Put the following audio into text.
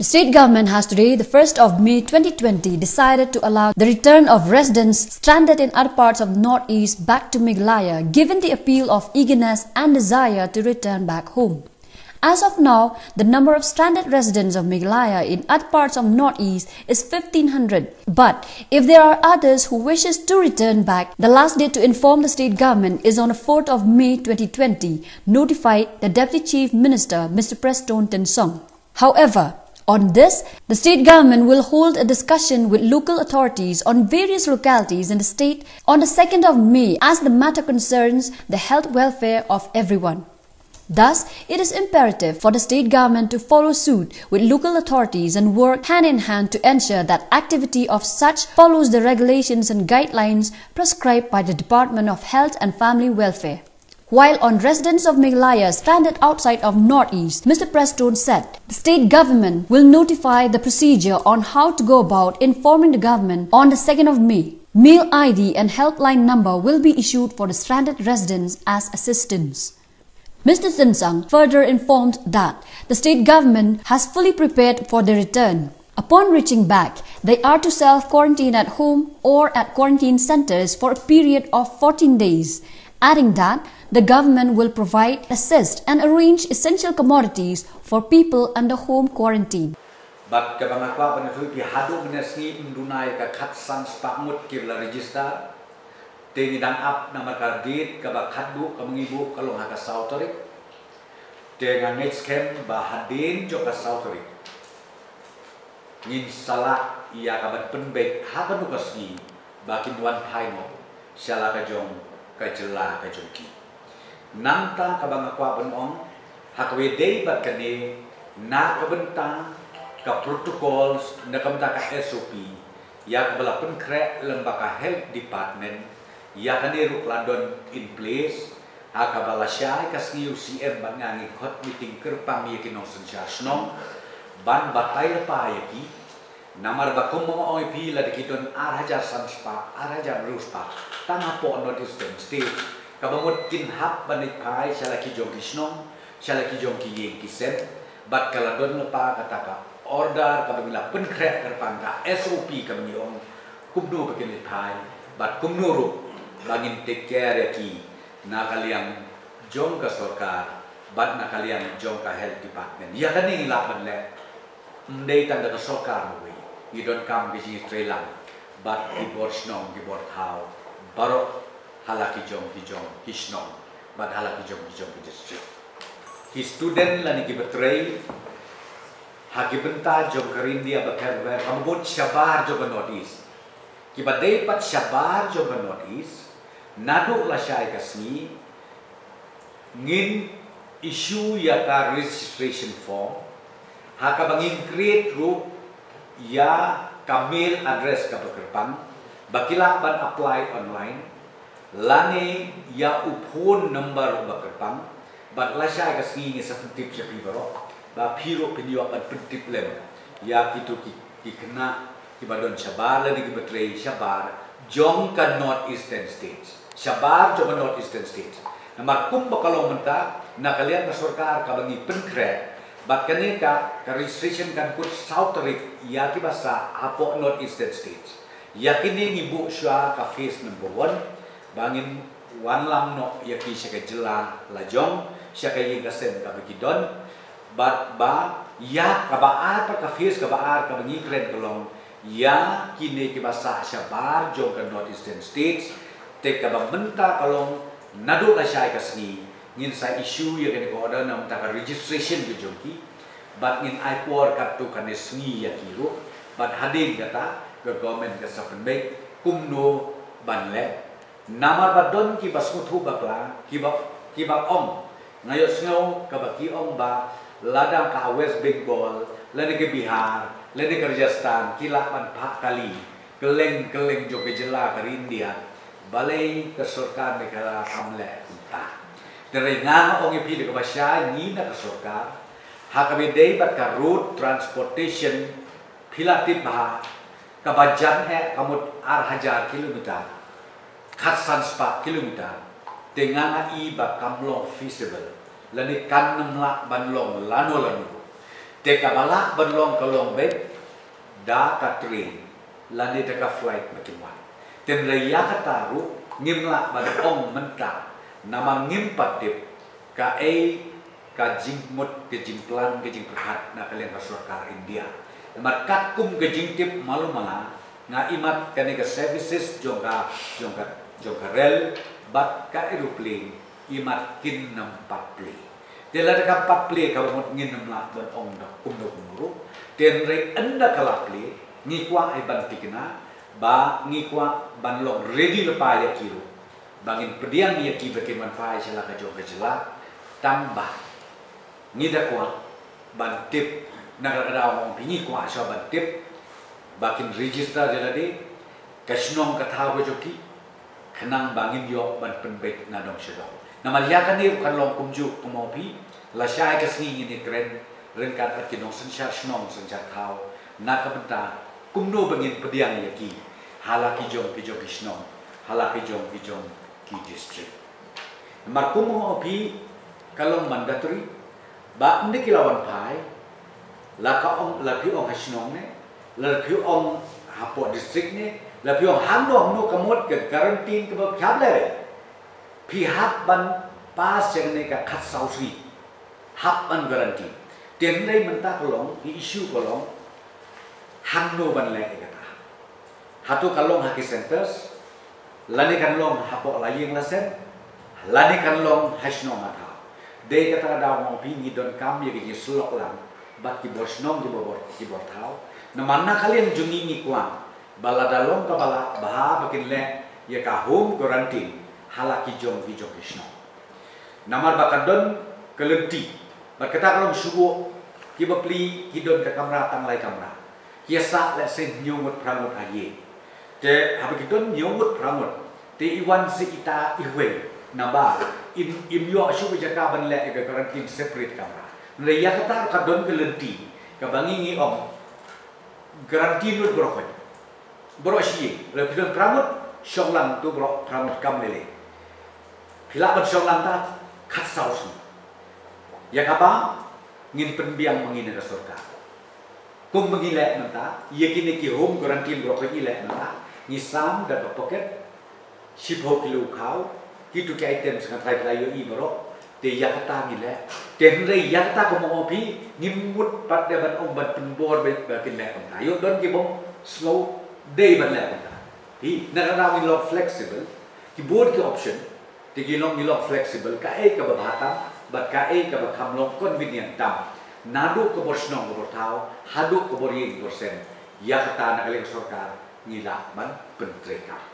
The state government has today, the 1st of May 2020, decided to allow the return of residents stranded in other parts of Northeast back to Meghalaya, given the appeal of eagerness and desire to return back home. As of now, the number of stranded residents of Meghalaya in other parts of Northeast is 1500. But if there are others who wishes to return back, the last date to inform the state government is on the 4th of May 2020, notified the Deputy Chief Minister Mr. Preston Tensong. However, on this, the state government will hold a discussion with local authorities on various localities in the state on the 2nd of May as the matter concerns the health welfare of everyone. Thus, it is imperative for the state government to follow suit with local authorities and work hand in hand to ensure that activity of such follows the regulations and guidelines prescribed by the Department of Health and Family Welfare. While on residents of Meghalaya stranded outside of Northeast, Mr. Preston said the state government will notify the procedure on how to go about informing the government on the 2nd of May. Mail ID and helpline number will be issued for the stranded residents as assistance. Mr. Sinsang further informed that the state government has fully prepared for the return. Upon reaching back, they are to self-quarantine at home or at quarantine centers for a period of 14 days, adding that the government will provide, assist and arrange essential commodities for people under home quarantine. But kabangakwa panatu pi hadu minasni indunai ka khatsan spamut kibla register. Tengi dan ap nama kardit kaba khadbu kamangibu kalong haka sautorik dengan next bahadin joka sautorik ngin salah ia kaban penbek haka nukasgi bakin wan paimo shala ka jong ka jela ka jongki nanta benong hakwe dei bat kane na kabentang ka protocols na kabenta ka SOP ya kabala penkre lembaga health department. Ya ruk London in place. Ha kabala syai kas ngiu CM ban ngangi khot meeting kerpam ya kinong sensya snong ban batai pa ya namar bakum mo oi pi la dikiton ar hajar sanspa ar ruspa tanga po notice them state kabangot kin hap banik pai shala ki jong kisnong shala ki jong ki yeng kisem bat kaladon lepa kataka order kabila penkret kerpang ka SOP kami ong kumnu bakin pai bat kumnu ruk bangin take care ya ki jong ka sarkar bat na kalian jong ka health department ya kan ni lapan le mdei tanda ka you don't come ji trailang but di bor snong di bor thao baro halaki jong ki jong ki snong but halaki jong ki jong ki district ki student lani ki betray haki benta jong karindia bakar ba kamut shabar jong notice. Ki badai pat shabar jong notice nado la syai kasni ngin issue ya ka registration form haka bangin create group ya ka mail address ka bakerpang bakila ban apply online. Lani ya upon number bakerpang bat la syai kasni ngi sa tip sa pibaro ba piro pinyo ban pentip lem. Ya kitu ki ki kena ki badon shabar lani ki betray shabar jong ka north eastern states. Shabar coba North Eastern States. Nama kum bakalong menta na kalian na sarkar kabangi penkre bat kani ka ka registration kan kut South Rik ya ki basa apo North Eastern States. Ya kini ngibu syua ka phase number one bangin wan lam no ya ki siya jela lajong siya ka yung kasen ka bat ba ya ka baar pa ka phase ka baar ka bangi kren kalong ya kini ki basa siya bar jong ka North Eastern States tek ka benta kalong nado ka siya sa issue ya kani ko ada nam ta registration ke jongki but ngin ai por ka tu kan sngi ya kiro. But hadin kata ke government sa penbek kumno banle namar badon ki basmuthu bakla ki ba ki ba om ngayo sngo ka ba ki om ba ladang ka West Bengal lene ke Bihar lene ke Rajasthan kila pan pak kali keleng keleng jo ke jela ke India. Balai ke surga negara kita. Dari ngang ong ipi de kabasya ni na ke surga. Hakabe dei bat ka road transportation pilatit bah kabajan he kamut ar hajar kilometer. Khatsan spa kilometer. Dengan i ba kamlong feasible. Lani kan nemla banlong lano lano. te kabala banlong kalong bet da ka train lani te ka flight makiwan ten raya ka taru ngimla ban ong menta nama ngim patip ka e ka jingmut ke jingplan ke jingprahat na kalian ka sarkar India. Mat kat kum ke jingtip malu mana nga imat kani ka services jongka jongka jongka rel bat ka aeroplane imat kin nam patli Dela ka patli ka mot ngin nam la ban ong da kum do kumuru ten re anda kala pli ngi kwa ai ban tikna ba ngi kwa ban long ready lepa ya kiro bangin pediang ya ki beke man fa sila ka jong ka jela tambah ngida kwa ban tip nagaradaw mong pingi kwa siya ban tip bakin register jela di kasnong kathaw ko joki kanang bangin yo ban penbet na dong siya daw namalyakan ni kan long kumju kumopi la siya ay kasngi ni tren ren kat at kinong sensyar snong sensyar thaw na kumno bangin pediang yaki halaki jong ki jong kisnong halaki jong ki jong ki district Markum mo opi kalong mandatory ba ndi kilawan pai la ka ong la pi ong hasnong ne la pi ong hapo district ne la pi ong hang dong no kamot ke quarantine ke ba khap le pi hap ban pas jeng ne ka khat sau sri hap ban quarantine tiền đây mình ta kolong cái issue kolong hang no ban le ka ta hatu kalong haki centers lani kan long hapo la yeng la sen lani kan long hasnong ata de kata da mo pi ni don kam ye ki slok lam. Bat ki bor snom ki bor ki bor thau na manna kalian jungi ni kwa bala dalong ka bala baha bakin le ye ka home quarantine hala ki jong kisno namar bakadon kelenti berkata kalau subuh ki bapli ki don ka kamera tang lai kamera ki sa le sen nyumut pramut aye ki don nyumut pramut te iwan se ita ihwe naba im im yo asu be jaka ban le ga karantin separate kamera le ya kata ka don ke lenti ka bangi ngi om garanti nu bro ko bro shi le pidon pramut shonglang tu bro pramut kam le pila ban shonglang ta khat sau su ya ka ba ngin penbiang mengin surga kum mengilek menta ye kini ki home garanti bro ko ilek menta ngisam dan pocket. Ship ho kilu kau hitu ke item sangat thai layo i bro te yakata ni le ten re yakata ko mo pi nimut pat de ban om ban pembor be ba kin le kon ayo don ki bom slow day ban le kon hi na ra wi lo flexible. Ki board ki option. Te ki long ni lo flexible ka e ka ba bhata bat ka e ka ba kham long convenient tam nadu ko bor snong bor thao hadu ko bor yin bor sen. Yakata na kale sarkar ni la ban pentreka